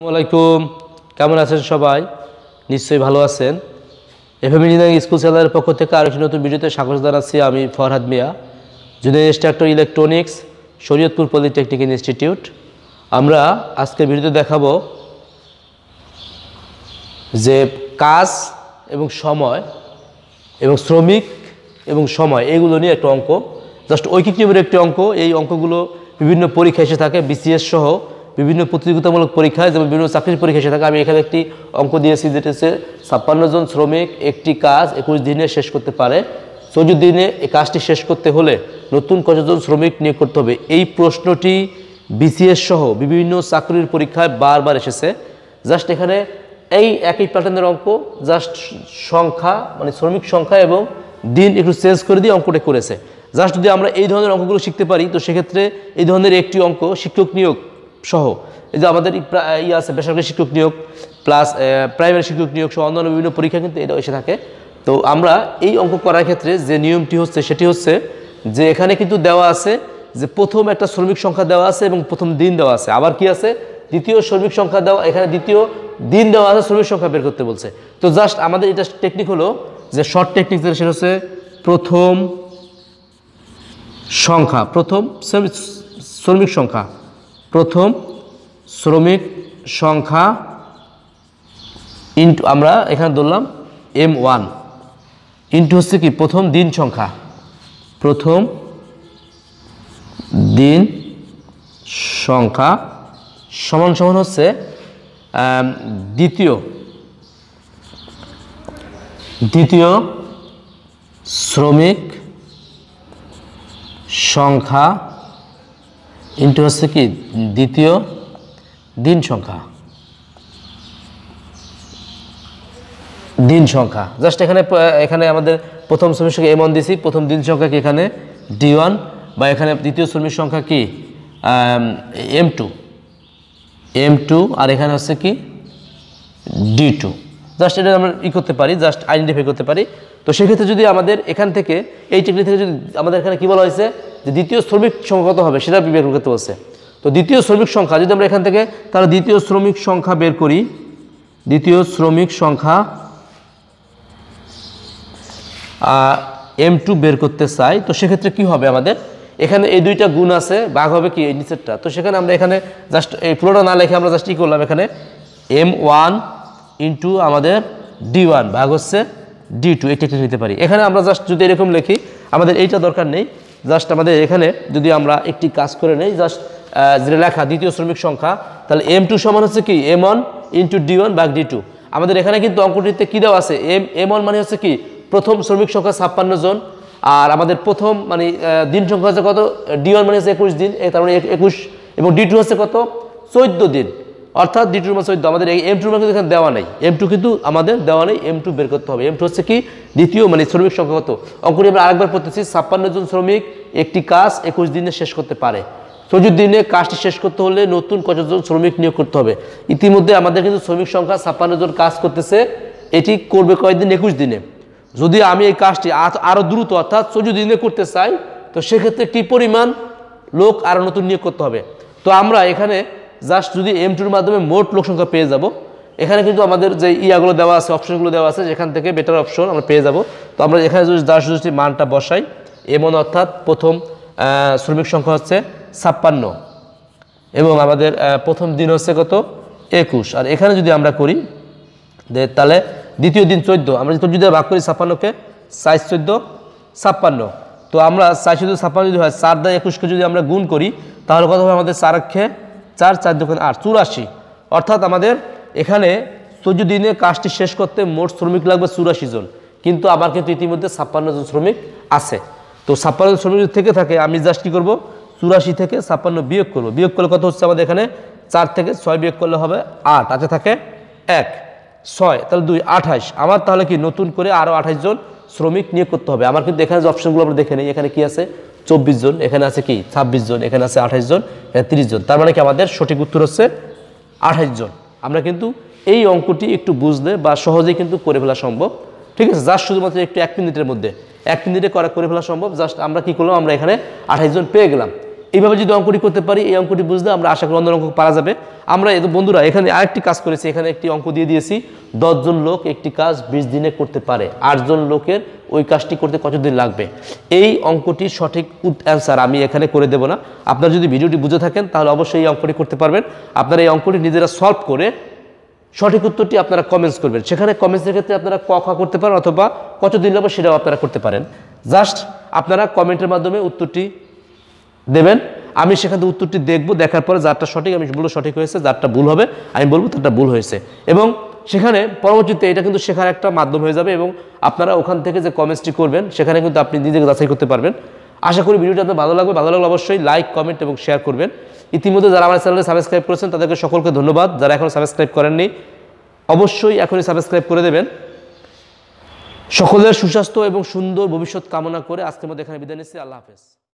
আসসালামাইকুম কেমন আছেন সবাই? নিশ্চয়ই ভালো আছেন। এফএম ইঞ্জিনিয়ারিং স্কুল সেলারের পক্ষ থেকে আরও একটি নতুন ভিডিওতে স্বাগত জানাচ্ছি আমি Farhad Mia, junior instructor electronics Shariatpur polytechnic institute আমরা আজকে ভিডিওতে দেখাবো যে কাজ এবং সময় এবং শ্রমিক এবং সময়, এগুলো নিয়ে একটা অঙ্ক। জাস্ট ঐকিক একটি অঙ্ক। এই অঙ্কগুলো বিভিন্ন পরীক্ষা এসে থাকে বিসিএস সহ বিভিন্ন প্রতিযোগিতামূলক পরীক্ষায়, যেমন বিভিন্ন চাকরির পরীক্ষা এসে থাকে আমি এখানে একটি অঙ্ক দিয়েছি, যেটা হচ্ছে ছাপ্পান্ন জন শ্রমিক একটি কাজ একুশ দিনে শেষ করতে পারে। চৌদ্দ দিনে এই কাজটি শেষ করতে হলে নতুন কতজন শ্রমিক নিয়োগ করতে হবে? এই প্রশ্নটি বিসিএস সহ বিভিন্ন চাকরির পরীক্ষায় বারবার এসেছে। জাস্ট এখানে এই একই প্যাটার্নের অঙ্ক, জাস্ট সংখ্যা মানে শ্রমিক সংখ্যা এবং দিন একটু চেঞ্জ করে দিয়ে অঙ্কটা করেছে। জাস্ট যদি আমরা এই ধরনের অঙ্কগুলো শিখতে পারি, তো সেক্ষেত্রে এই ধরনের একটি অঙ্ক শিক্ষক নিয়োগ সহ। এই যে আমাদের ই প্রা- ই আছে, বেসরকারি শিক্ষক নিয়োগ প্লাস প্রাইমারি শিক্ষক নিয়োগ সহ অন্যান্য বিভিন্ন পরীক্ষা কিন্তু এটা এসে থাকে। তো আমরা এই অঙ্ক করার ক্ষেত্রে যে নিয়মটি হচ্ছে, সেটি হচ্ছে যে এখানে কিন্তু দেওয়া আছে যে প্রথম একটা শ্রমিক সংখ্যা দেওয়া আছে এবং প্রথম দিন দেওয়া আছে। আবার কি আছে? দ্বিতীয় শ্রমিক সংখ্যা দেওয়া, এখানে দ্বিতীয় দিন দেওয়া আছে, শ্রমিক সংখ্যা বের করতে বলছে। তো জাস্ট আমাদের এটা টেকনিক হলো যে শর্ট টেকনিক যেটা, সেটা হচ্ছে প্রথম সংখ্যা, প্রথম শ্রমিক সংখ্যা। প্রথম শ্রমিক সংখ্যা ইন্টু আমরা এখানে ধরলাম এম ওয়ান ইন্টু হচ্ছে কি? প্রথম দিন সংখ্যা। প্রথম দিন সংখ্যা সমান সমান হচ্ছে দ্বিতীয় দ্বিতীয় শ্রমিক সংখ্যা ইন্টু হচ্ছে কি? দ্বিতীয় দিন সংখ্যা। দিন সংখ্যা। জাস্ট এখানে এখানে আমাদের প্রথম শ্রমিক সংখ্যা এমন দিছি, প্রথম দিন সংখ্যা কি এখানে? ডি ওয়ান বা এখানে দ্বিতীয় শ্রমিক সংখ্যা কি? এম টু এম টু আর এখানে হচ্ছে কি? ডি টু জাস্ট এটা আমরা ই করতে পারি, জাস্ট আইডেন্টিফাই করতে পারি। তো সেক্ষেত্রে যদি আমাদের এখান থেকে, এই টেকনিক থেকে যদি আমাদের এখানে কি বলা হয়েছে? যে দ্বিতীয় শ্রমিক সংখ্যা কত হবে সেটা বের করতে বলছে। তো দ্বিতীয় শ্রমিক সংখ্যা, যদি আমরা এখান থেকে তাহলে দ্বিতীয় শ্রমিক সংখ্যা বের করি। দ্বিতীয় শ্রমিক সংখ্যা এম টু বের করতে চাই, তো সেক্ষেত্রে কি হবে আমাদের? এখানে এই দুইটা গুণ আছে, ভাগ হবে কি এই নিচেরটা? তো সেখানে আমরা এখানে জাস্ট এই পুরোটা না লিখে আমরা জাস্ট কী করলাম এখানে? এম ওয়ান ইন্টু আমাদের ডি ওয়ান ভাগ হচ্ছে ডি টু এটা নিতে পারি। এখানে আমরা জাস্ট যদি এরকম লিখি, আমাদের এইটা দরকার নেই। জাস্ট আমাদের এখানে যদি আমরা একটি কাজ করে নেই জাস্ট যেটা লেখা দ্বিতীয় শ্রমিক সংখ্যা, তাহলে এম টু সমান হচ্ছে কি? M one into D one ভাগ ডি টু আমাদের এখানে কিন্তু অঙ্কটিতে কী দেওয়া আছে? এম এম ওয়ান মানে হচ্ছে কি? প্রথম শ্রমিক সংখ্যা ছাপ্পান্ন জন। আর আমাদের প্রথম মানে দিন সংখ্যা হচ্ছে কত? ডি ওয়ান মানে হচ্ছে একুশ দিন তার মানে একুশ। এবং ডি টু হচ্ছে কত? চোদ্দ দিন। অর্থাৎ ডি টুর মানে চোদ্দ। আমাদের এম টুর মানে কিন্তু এখানে দেওয়া নেই। এম টু কিন্তু আমাদের দেওয়া নেই। এম টু বের করতে হবে। এম টু হচ্ছে কি? দ্বিতীয় মানে শ্রমিক সংখ্যা কত? অঙ্কটি আমরা আরেকবার পড়তেছি। ছাপ্পান্ন জন শ্রমিক একটি কাজ একুশ দিনে শেষ করতে পারে। চৌদ্দ দিনে কাজটি শেষ করতে হলে নতুন কতজন শ্রমিক নিয়োগ করতে হবে। ইতিমধ্যে আমাদের কিন্তু শ্রমিক সংখ্যা ছাপ্পান্ন জন কাজ করতেছে। এটি করবে কয়েকদিন একুশ দিনে। যদি আমি এই কাজটি আ- আরও দ্রুত অর্থাৎ চৌদ্দ দিনে করতে চাই, তো সেক্ষেত্রে কি পরিমাণ লোক আরও নতুন নিয়োগ করতে হবে? তো আমরা এখানে জাস্ট যদি এম টুর মাধ্যমে মোট লোক সংখ্যা পেয়ে যাব, এখানে কিন্তু আমাদের যে ইয়াগুলো দেওয়া আছে অপশনগুলো দেওয়া আছে, যেখান থেকে বেটার অপশন আমরা পেয়ে যাব। তো আমরা এখানে যদি জাস্ট যদি মানটা বসাই এমন অর্থাৎ প্রথম শ্রমিক সংখ্যা হচ্ছে ছাপ্পান্ন। এবং আমাদের প্রথম দিন হচ্ছে কত? একুশ। আর এখানে যদি আমরা করি তাহলে দ্বিতীয় দিন চোদ্দ। আমরা যদি ভাগ করি ছাপ্পান্নকে, সাইজ চোদ্দ, ছাপ্পান্ন। তো আমরা সাইজ চোদ্দ, ছাপ্পান্ন যদি হয়, চার দা একুশকে যদি আমরা গুণ করি, তাহলে কত হবে আমাদের চার অক্ষে চার চার দোকান আট, চুরাশি। অর্থাৎ আমাদের এখানে চোদ্দ দিনে কাজটি শেষ করতে মোট শ্রমিক লাগবে চুরাশি জন। কিন্তু আমার কিন্তু ইতিমধ্যে ছাপ্পান্ন জন শ্রমিক আছে। তো ছাপ্পান্ন যদি থেকে থাকে, আমি জাস্ট কী করব? চুরাশি থেকে ছাপ্পান্ন বিয়োগ করব। বিয়োগ করলে কত হচ্ছে আমাদের এখানে? চার থেকে ছয় বিয়োগ করলে হবে আট। আছে থাকে এক, ছয়, তাহলে দুই আঠাইশ আমার তাহলে কি নতুন করে আরও আঠাশ জন শ্রমিক নিয়োগ করতে হবে। আমার কিন্তু এখানে যে অপশনগুলো আমরা দেখে নিই, এখানে কি আছে? চব্বিশ জন, এখানে আছে কি? ছাব্বিশ জন, এখানে আছে আঠাশ জন, এখানে তিরিশ জন। তার মানে কি আমাদের সঠিক উত্তর হচ্ছে আঠাইশ জন। আমরা কিন্তু এই অঙ্কটি একটু বুঝলে বা সহজেই কিন্তু করে ফেলা সম্ভব। ঠিক আছে? জাস্ট শুধুমাত্র একটু এক মিনিটের মধ্যে। এক মিনিটে করা করে ফেলা সম্ভব। জাস্ট আমরা কি করলাম? আমরা এখানে আঠাইশ জন পেয়ে গেলাম। এইভাবে যদি অঙ্কটি করতে পারি, এই অঙ্কটি বুঝলে আমরা আশা করি অন্য অঙ্ক পারা যাবে। আমরা এই বন্ধুরা, এখানে আরেকটি কাজ করেছি। এখানে একটি অঙ্ক দিয়ে দিয়েছি। দশজন লোক একটি কাজ বিশ দিনে করতে পারে। আটজন লোকের ওই কাজটি করতে কতদিন লাগবে? এই অঙ্কটি সঠিক অ্যান্সার আমি এখানে করে দেব না। আপনারা যদি ভিডিওটি বুঝে থাকেন, তাহলে অবশ্যই এই অঙ্কটি করতে পারবেন। আপনারা এই অঙ্কটি নিজেরা সলভ করে সঠিক উত্তরটি আপনারা কমেন্টস করবেন। সেখানে কমেন্টসের ক্ষেত্রে আপনারা ক, খ করতে পারেন অথবা কত দিন লাগবে সেটাও আপনারা করতে পারেন। জাস্ট আপনারা কমেন্টের মাধ্যমে উত্তরটি দেবেন। আমি সেখান থেকে উত্তরটি দেখব, দেখার পরে যারটা সঠিক, আমি বলব সঠিক হয়েছে, যারটা ভুল হবে, আমি বলব তারটা ভুল হয়েছে। এবং সেখানে পরবর্তীতে এটা কিন্তু শেখার একটা মাধ্যম হয়ে যাবে এবং আপনারা ওখান থেকে যে কমেন্টসটি করবেন, সেখানে কিন্তু আপনি নিজেকে যাচাই করতে পারবেন। আশা করি ভিডিওটা আপনার ভালো লাগবে। ভালো লাগলে অবশ্যই লাইক কমেন্ট এবং শেয়ার করবেন। ইতিমধ্যে যারা আমার চ্যানেলে সাবস্ক্রাইব করেছেন, তাদেরকে সকলকে ধন্যবাদ। যারা এখন সাবস্ক্রাইব করেননি, অবশ্যই এখনই সাবস্ক্রাইব করে দেবেন। সকলের সুস্বাস্থ্য এবং সুন্দর ভবিষ্যৎ কামনা করে আজকের মধ্যে এখানে বিদায় নিচ্ছি। আল্লাহ হাফেজ।